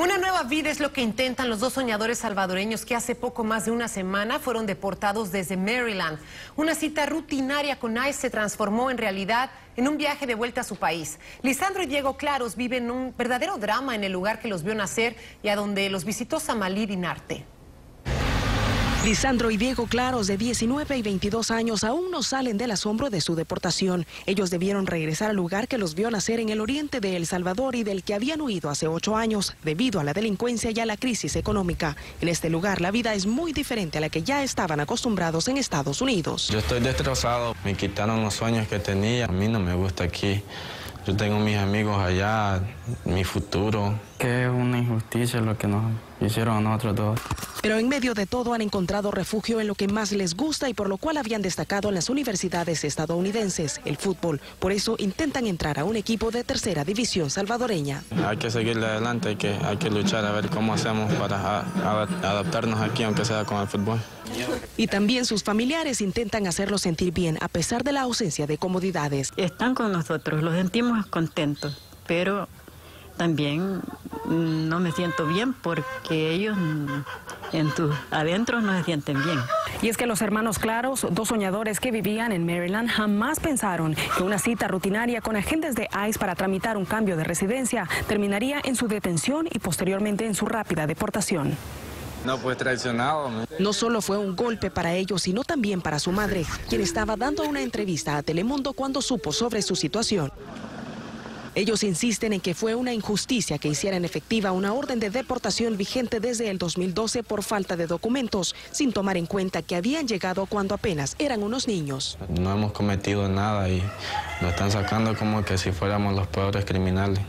Una nueva vida es lo que intentan los dos soñadores salvadoreños que hace poco más de una semana fueron deportados desde Maryland. Una cita rutinaria con ICE se transformó en realidad en un viaje de vuelta a su país. Lisandro y Diego Claros viven un verdadero drama en el lugar que los vio nacer y a donde los visitó Samalí Dinarte. Lisandro y Diego Claros, de 19 y 22 años, aún no salen del asombro de su deportación. Ellos debieron regresar al lugar que los vio nacer en el oriente de El Salvador y del que habían huido hace ocho años debido a la delincuencia y a la crisis económica. En este lugar la vida es muy diferente a la que ya estaban acostumbrados en Estados Unidos. Yo estoy destrozado, me quitaron los sueños que tenía. A mí no me gusta aquí. Yo tengo mis amigos allá, mi futuro. Que es una injusticia lo que nos hicieron a nosotros dos. Pero en medio de todo han encontrado refugio en lo que más les gusta y por lo cual habían destacado en las universidades estadounidenses, el fútbol. Por eso intentan entrar a un equipo de tercera división salvadoreña. Hay que seguirle adelante, hay que, hay que luchar a ver cómo hacemos para adaptarnos aquí, aunque sea con el fútbol. Y también sus familiares intentan hacerlos sentir bien a pesar de la ausencia de comodidades. Están con nosotros, los sentimos contentos, pero también no me siento bien porque ellos en tus adentros no se sienten bien. Y es que los hermanos Claros, dos soñadores que vivían en Maryland, jamás pensaron que una cita rutinaria con agentes de ICE para tramitar un cambio de residencia terminaría en su detención y posteriormente en su rápida deportación. No, pues traicionado. No solo fue un golpe para ellos, sino también para su madre, quien estaba dando una entrevista a Telemundo cuando supo sobre su situación. Ellos insisten en que fue una injusticia que hicieran efectiva una orden de deportación vigente desde el 2012 por falta de documentos, sin tomar en cuenta que habían llegado cuando apenas eran unos niños. No hemos cometido nada y nos están sacando como que si fuéramos los peores criminales.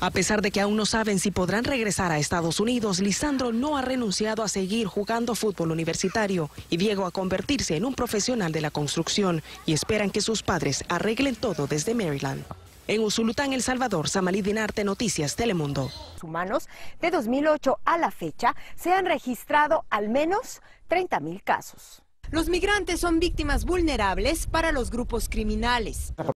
A pesar de que aún no saben si podrán regresar a Estados Unidos, Lisandro no ha renunciado a seguir jugando fútbol universitario y Diego a convertirse en un profesional de la construcción y esperan que sus padres arreglen todo desde Maryland. En Usulután, El Salvador, Samalí Dinarte, Noticias Telemundo. Humanos, de 2008 a la fecha, se han registrado al menos 30 mil casos. Los migrantes son víctimas vulnerables para los grupos criminales.